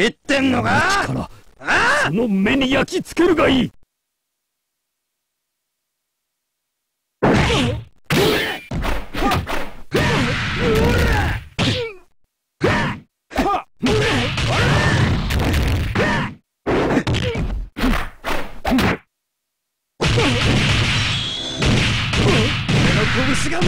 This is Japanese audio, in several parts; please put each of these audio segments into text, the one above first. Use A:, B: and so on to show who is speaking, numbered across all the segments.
A: ビビってんのか？
B: 力その目に焼き付けるがいい。
A: 拳が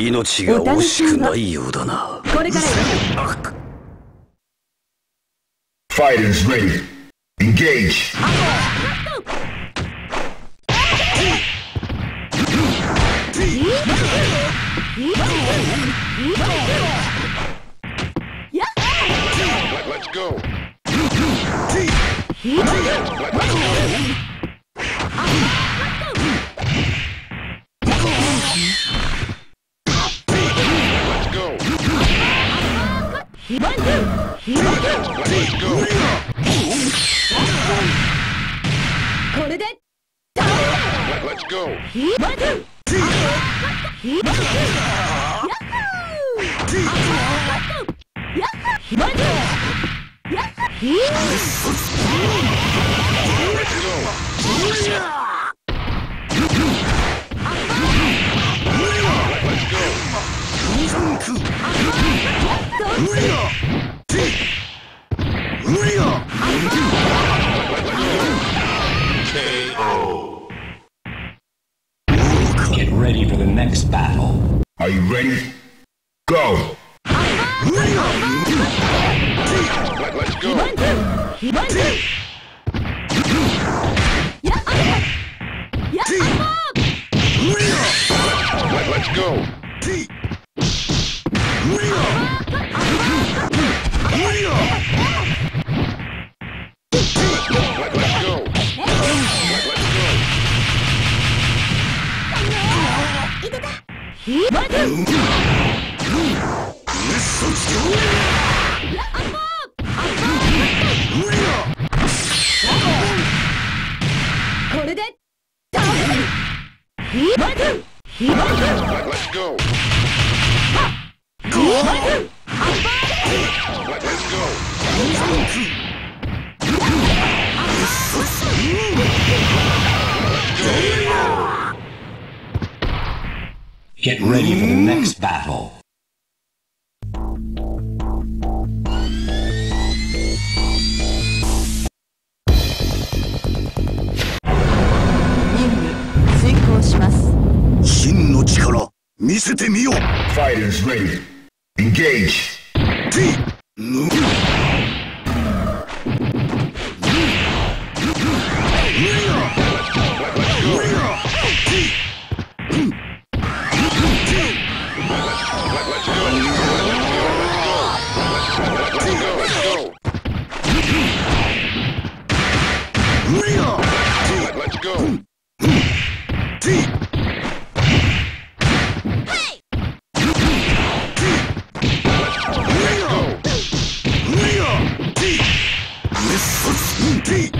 C: 命が惜しくないようだな。
D: フ
E: ァイターレディエン
B: Get ready for the next battle.
F: Are you ready? Go.
D: Let's go. Let, let's go. go. Let us go.
B: Get ready for the next battle.
C: 見せてみよ
D: う
G: ファ
B: イ
G: ター
A: レ
B: ディ Engage!
H: guarantee.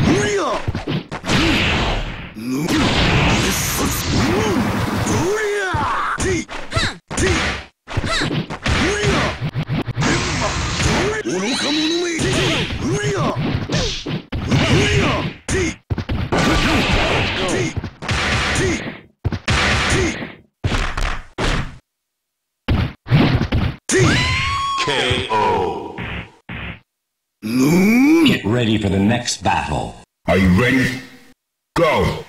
H: ready for the next battle.
B: Are you ready? Go!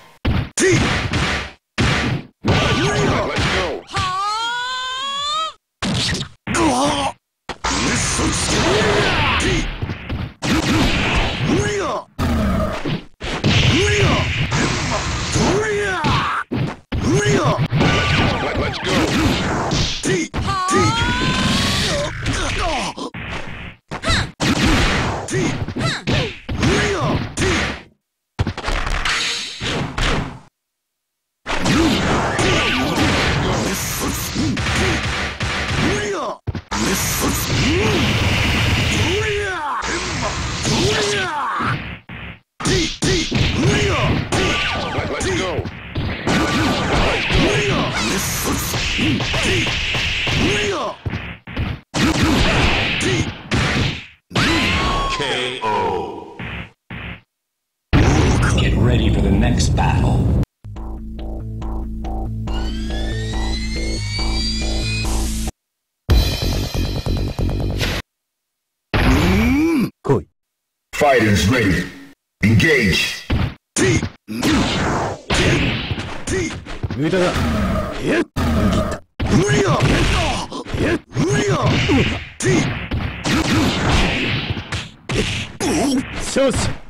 A: Tschüss.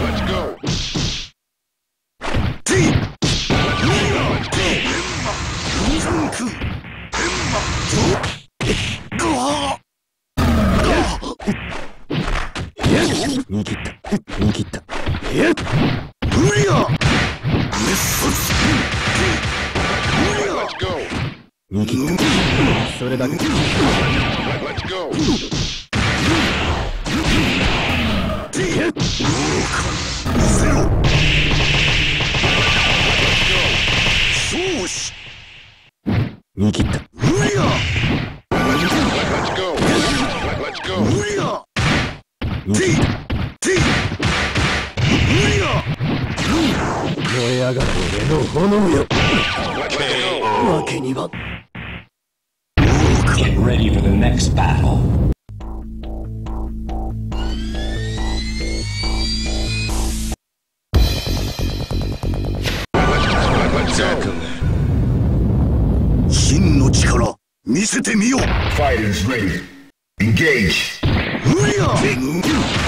D: Let's go!
G: 見せてみよう
B: Fighters ready. Engage.
G: 無理
A: よ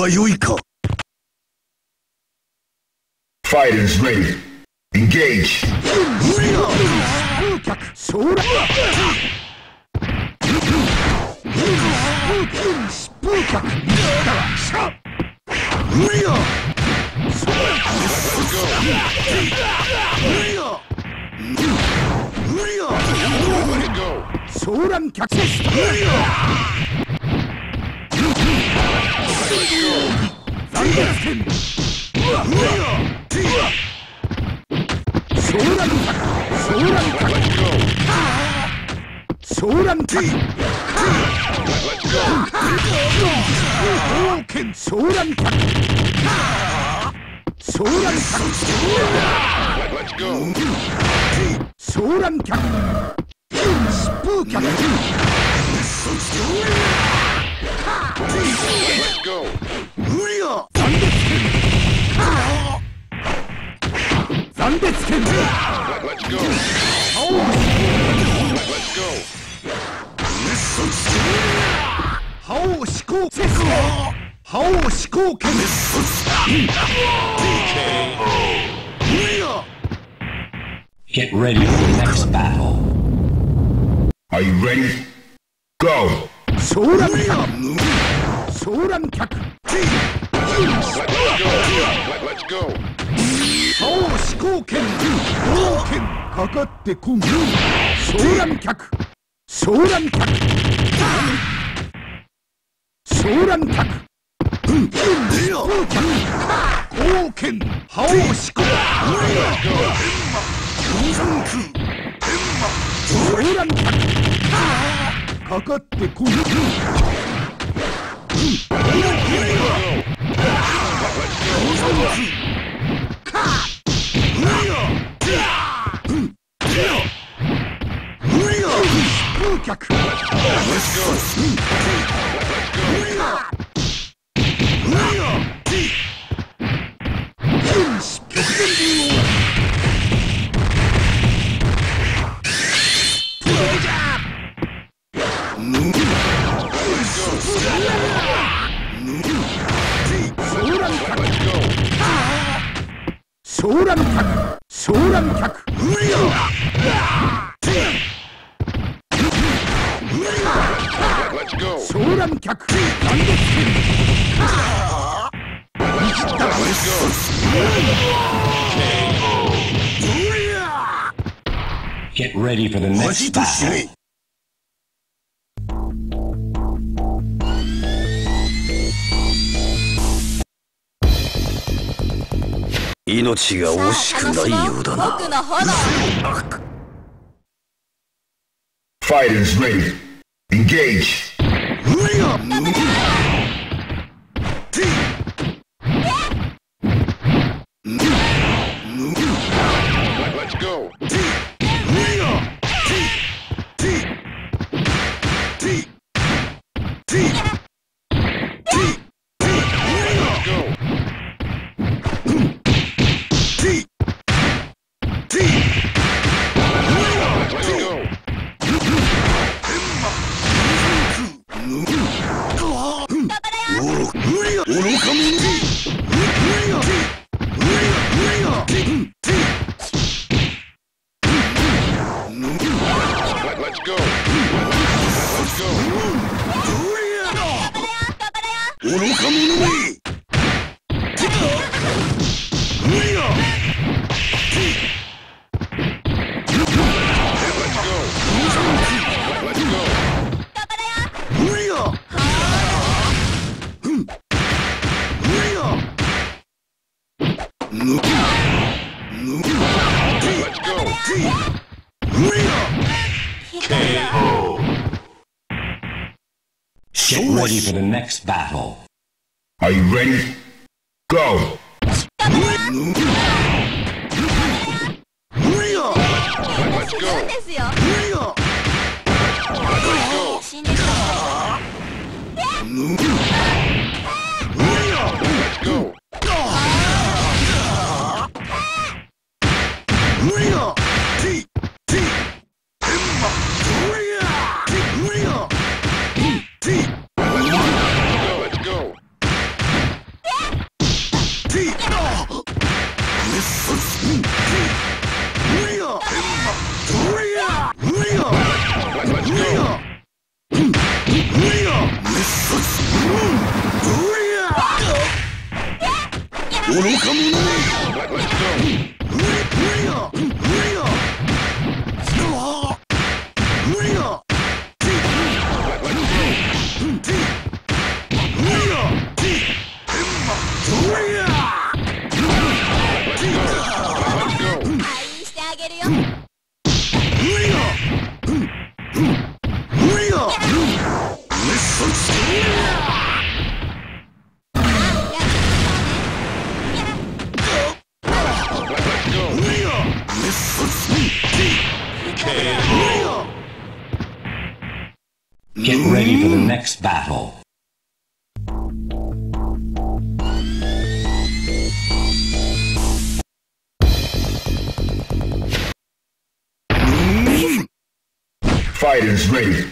A: は良いか
D: Fighters ready. Engage.
I: Let's go.
A: 騒乱客
I: Let's go.
A: 王権騒乱客騒乱客
I: Let, let's go.
A: 騒乱客疾風客
I: Let's go.
A: 無理や残月剣残月剣
I: Let, let's go. Let, let's go.
A: 覇王思考セス覇王思考権無理や
B: Get ready for the next battle.
D: Are you ready? Go!
A: 騒乱客騒乱客
I: Let, let's go. Let, let's go.
A: 覇王思考権王権かかってこん騒乱客騒乱客騒乱客うん疾風客王権覇王思考騒乱客かかってこん風客
B: 味と種
J: 命が惜しくないようだな。
I: ファイタズレデ、エ
K: ンゲ
I: ージ KO.
B: Get ready for the next battle.
L: Are you ready? Go!
K: Let's go! Let's go!
I: 愚か者
B: ready.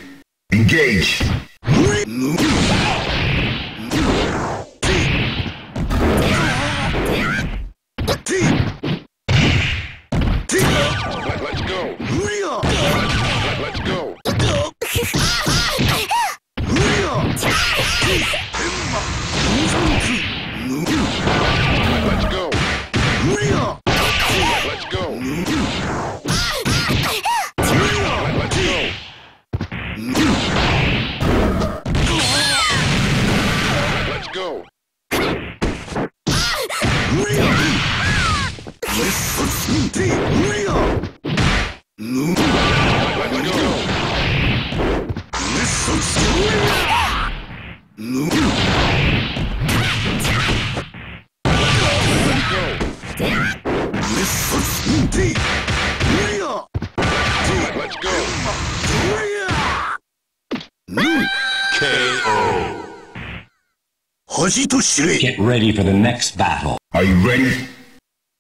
B: Get ready for the next battle.
L: Are you ready?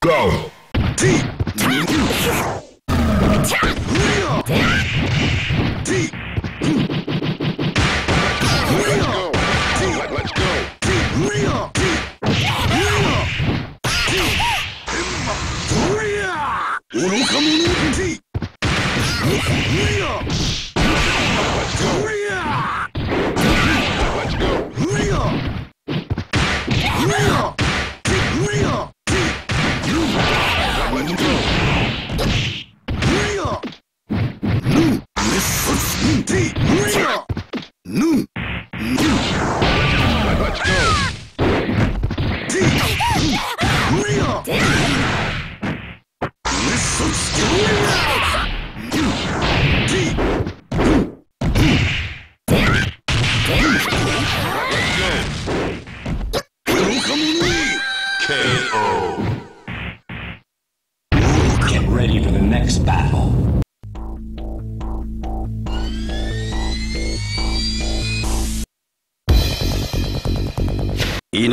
L: Go!
B: Attack!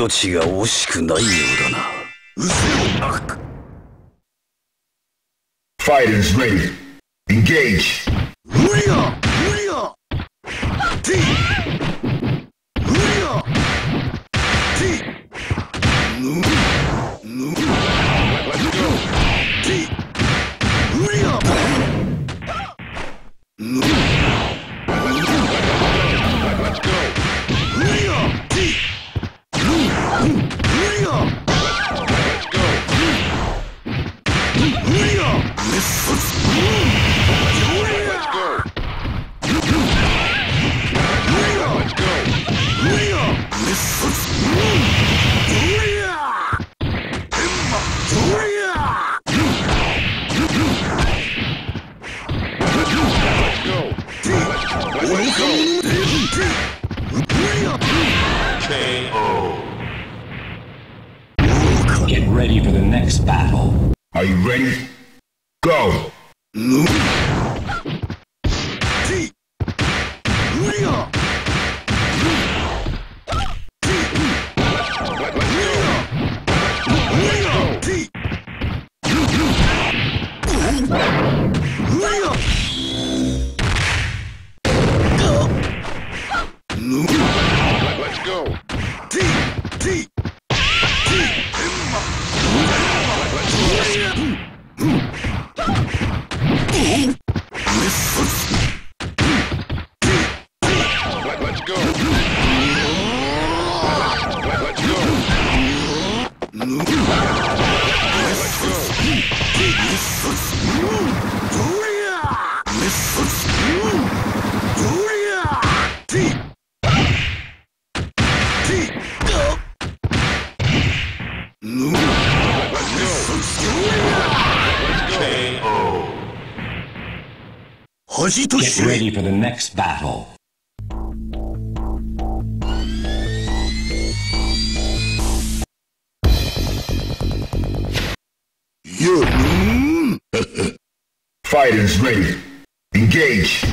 I: 命が惜しくないようだなうせろアック
B: Fighters ready. Engage. Leon! Next battle.
D: Are you ready? Go!
B: Get ready for the next battle.
A: You
D: Fighters ready. Engage.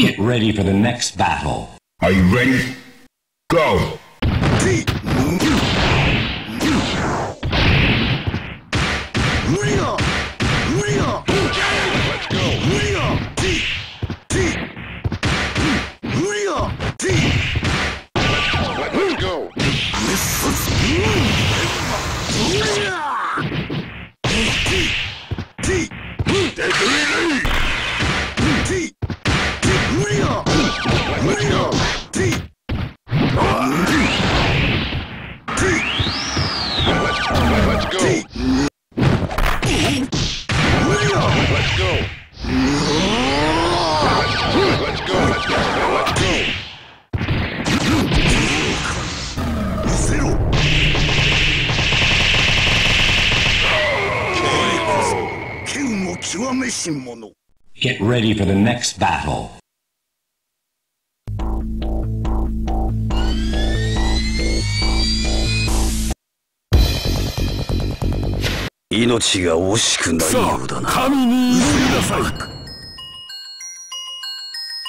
B: Get ready for the next battle.
D: Are you ready? Go!
A: 剣を極めし者
B: Get ready for the next battle.
A: 命が惜しくないようだな
J: 神に祈りなさい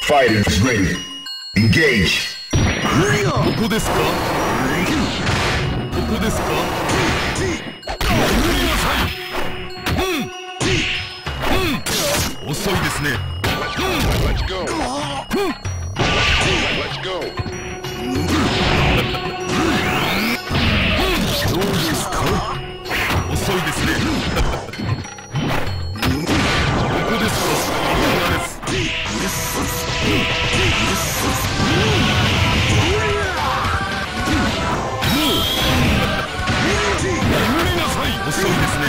D: Fighters ready. Engage.
J: ここですかここですかね。ここですかここです眠りなさい遅いですね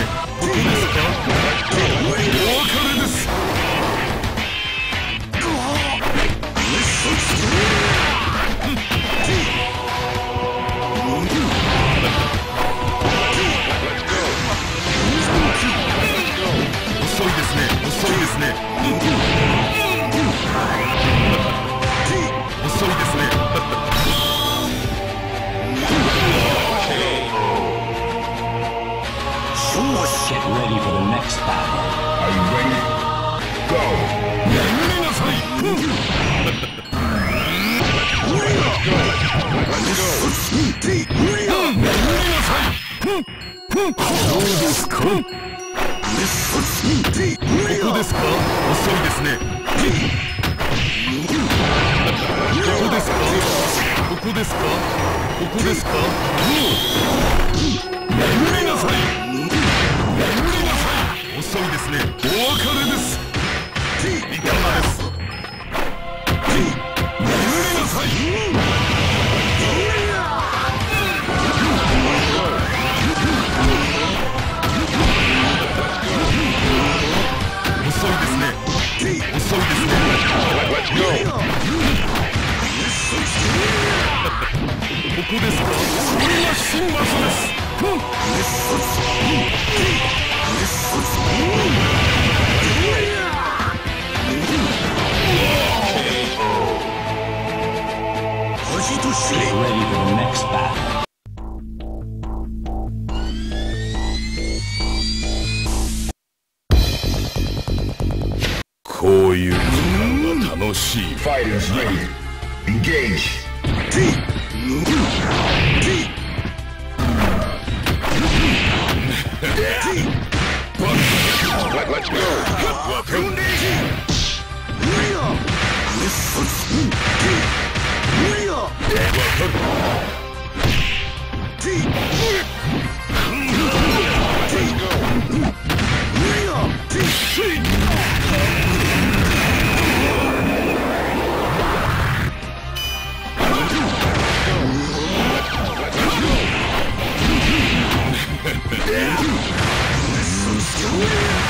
J: Yeah!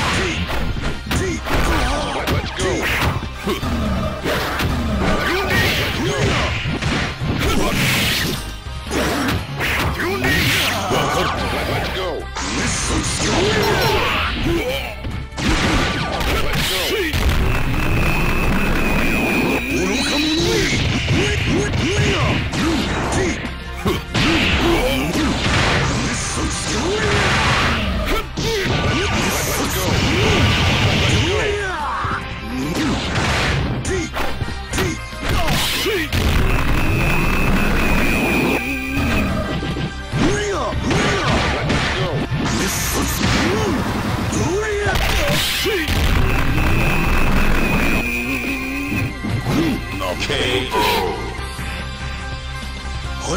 J: KO.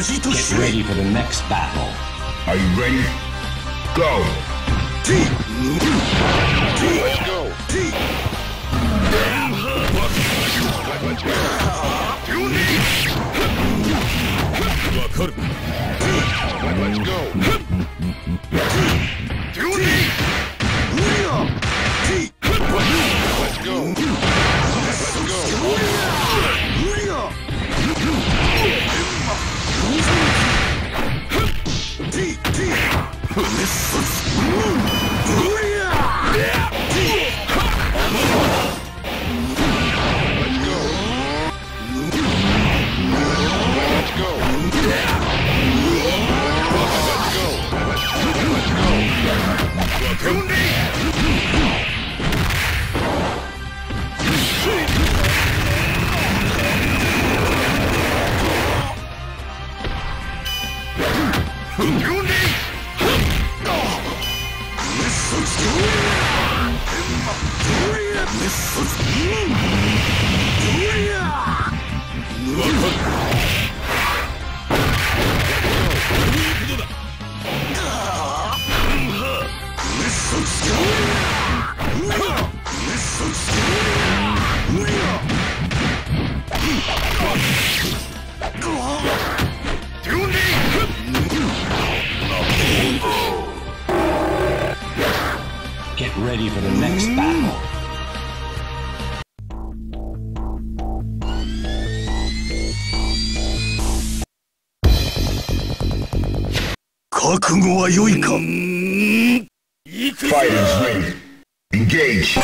B: Get ready for the next battle.
D: Are you ready? Go.
I: Go.
J: Let's go.
D: は良いか
M: 行くぞ
N: Fighters ready. Engage.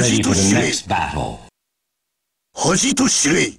B: Ready for the next battle.
D: 恥と知れ